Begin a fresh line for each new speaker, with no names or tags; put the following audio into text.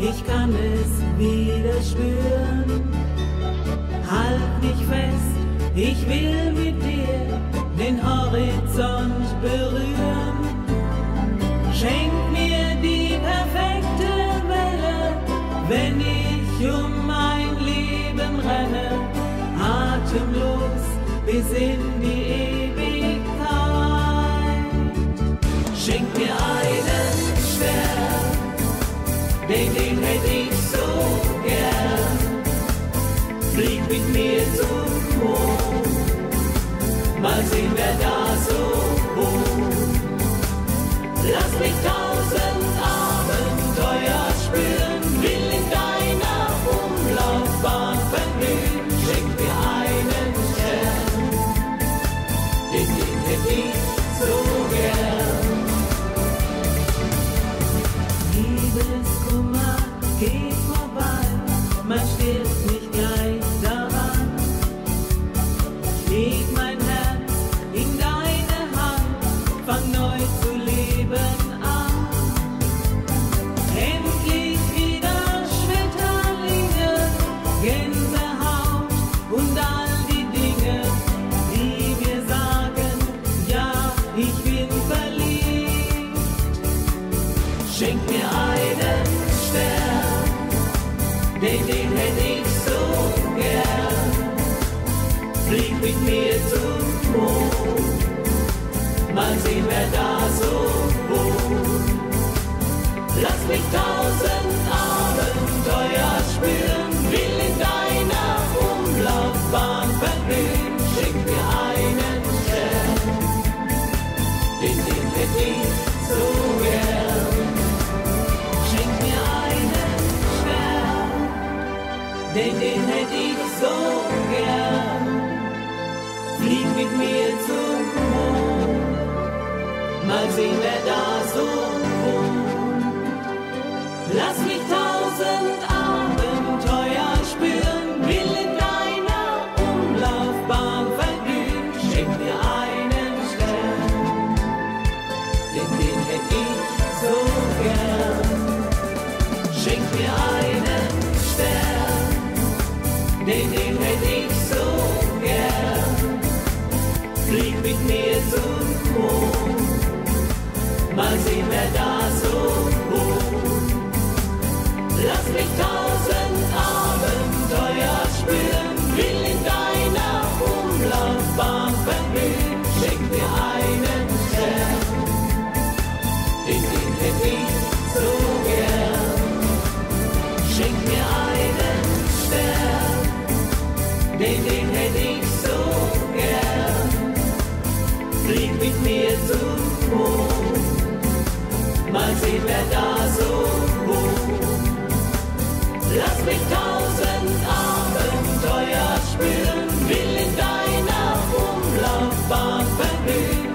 ich kann es wieder spüren. Halt mich fest, ich will mit dir den Horizont berühren. Schenk mir die perfekte Welle, wenn ich um mein Leben renne, atemlos bis in die Ewigkeit. Schenk mir einen Stern, den, ich Flieg mit mir zum Mond, mal sehen, wer da so wohnt. Lass mich tausend Abenteuer spüren, will in deiner Umlaufbahn verglühen. Schenk mir einen Stern, den, den hätte ich so den, den hätte ich so gern. Flieg mit mir zum Mond, mal sehen, wer da so wohnt. Lass mich tausend Abenteuer spüren, will in deiner Umlaufbahn verglühen. So gern. Flieg mit mir zum Mond, mal sehen, wer da so wohnt. Lass mich tausend Abenteuer spüren, will in deiner Umlaufbahn verglühen. Schick mir einen Stern, den, den hätte ich so gern. Schenk mir einen den, den hätte ich so gern. Flieg mit mir zum Mond, mal sehen, wer da so wohnt. Lass mich tausend sieht mir zu, oh. mal sehen, wer da so wohnt. Lass mich tausend Abenteuer spüren, will in deiner Umlaufbahn verblühen.